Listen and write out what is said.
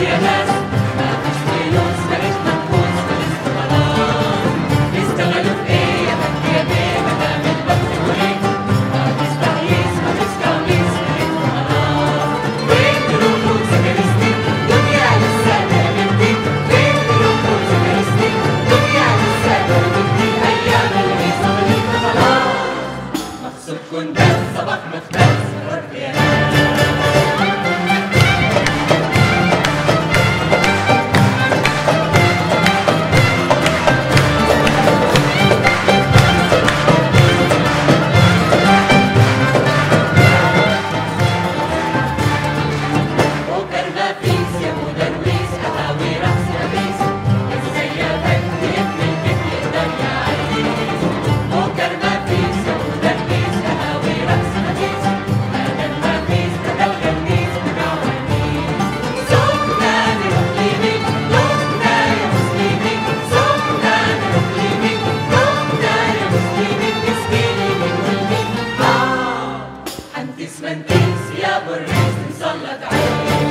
يا انتس منتس يا ابو الريس نسلط عليك